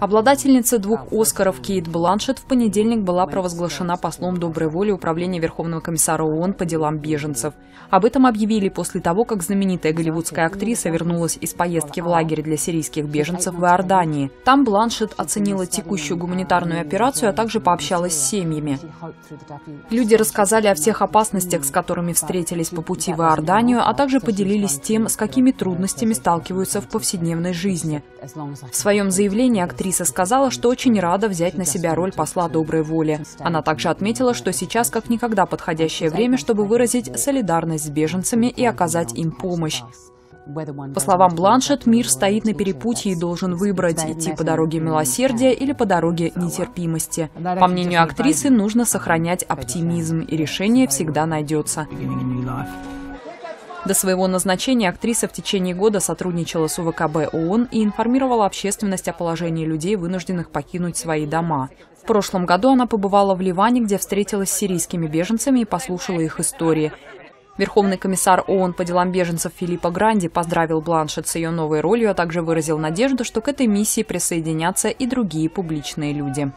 Обладательница двух «Оскаров» Кейт Бланшет в понедельник была провозглашена послом доброй воли Управления Верховного комиссара ООН по делам беженцев. Об этом объявили после того, как знаменитая голливудская актриса вернулась из поездки в лагерь для сирийских беженцев в Иордании. Там Бланшет оценила текущую гуманитарную операцию, а также пообщалась с семьями. Люди рассказали о всех опасностях, с которыми встретились по пути в Иорданию, а также поделились тем, с какими трудностями сталкиваются в повседневной жизни. В своем заявлении актриса сказала, что очень рада взять на себя роль посла доброй воли. Она также отметила, что сейчас как никогда подходящее время, чтобы выразить солидарность с беженцами и оказать им помощь. По словам Бланшет, мир стоит на перепутье и должен выбрать, идти по дороге милосердия или по дороге нетерпимости. По мнению актрисы, нужно сохранять оптимизм, и решение всегда найдется. До своего назначения актриса в течение года сотрудничала с УВКБ ООН и информировала общественность о положении людей, вынужденных покинуть свои дома. В прошлом году она побывала в Ливане, где встретилась с сирийскими беженцами и послушала их истории. Верховный комиссар ООН по делам беженцев Филиппа Гранди поздравил Бланшет с ее новой ролью, а также выразил надежду, что к этой миссии присоединятся и другие публичные люди.